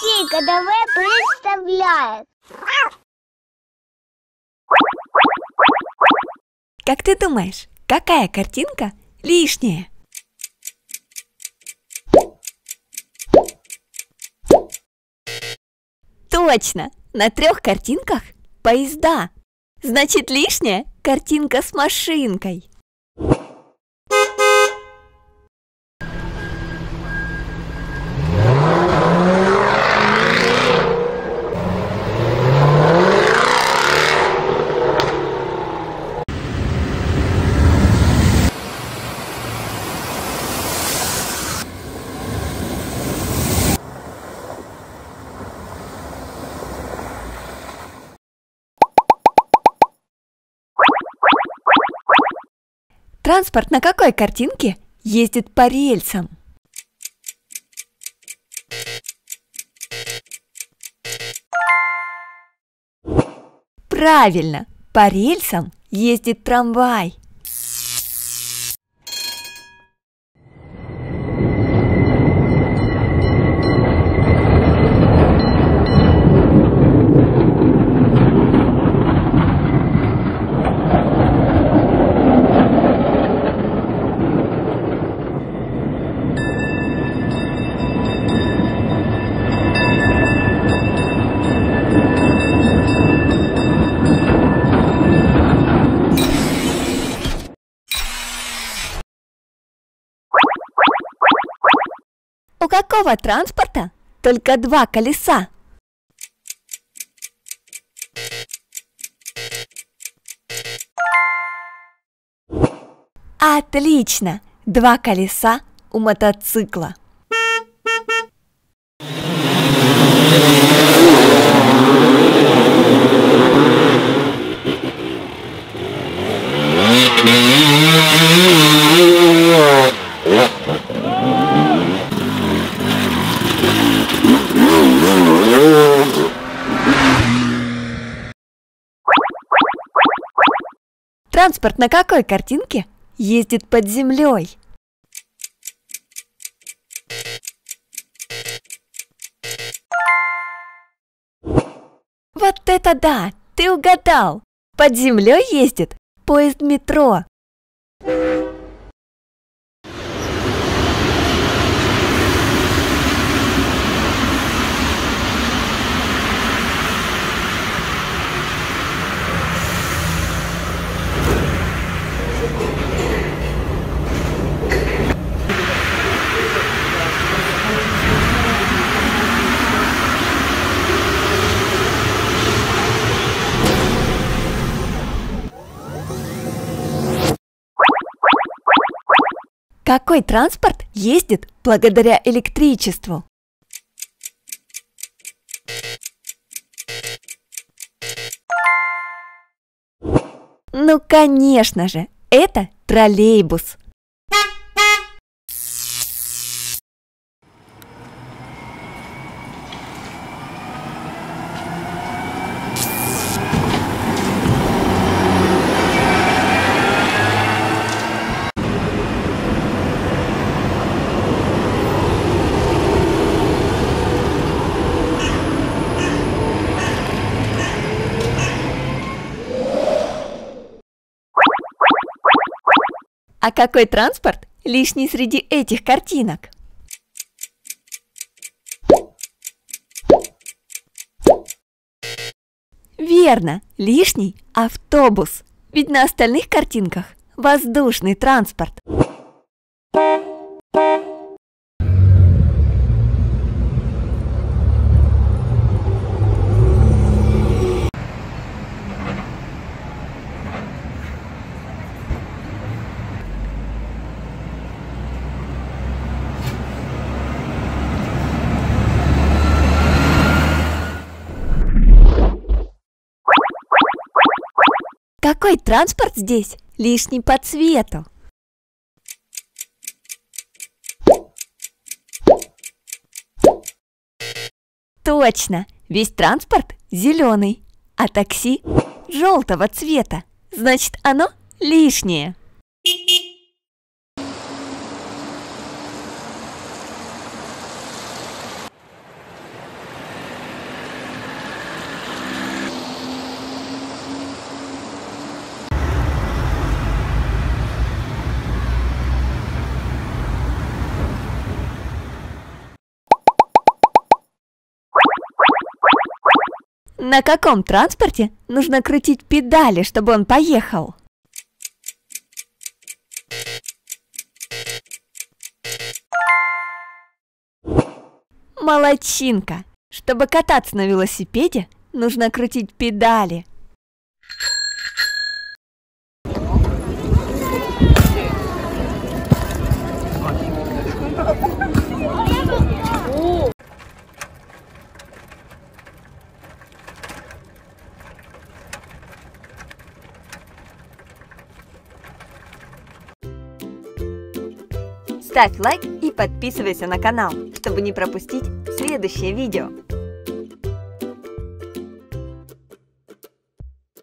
Котейка давай представляет. Как ты думаешь, какая картинка лишняя? Точно! На трех картинках поезда. Значит, лишняя картинка с машинкой. Транспорт на какой картинке ездит по рельсам? Правильно, по рельсам ездит трамвай. Какого транспорта только два колеса? Отлично! Два колеса у мотоцикла. Транспорт на какой картинке ездит под землей? Вот это да! Ты угадал! Под землей ездит поезд метро. Какой транспорт ездит благодаря электричеству? Ну, конечно же, это троллейбус. А какой транспорт лишний среди этих картинок? Верно, лишний автобус. Ведь на остальных картинках воздушный транспорт. Какой транспорт здесь лишний по цвету? Точно, весь транспорт зеленый, а такси желтого цвета. Значит, оно лишнее. На каком транспорте нужно крутить педали, чтобы он поехал? Молодчинка! Чтобы кататься на велосипеде, нужно крутить педали. Ставь лайк и подписывайся на канал, чтобы не пропустить следующее видео.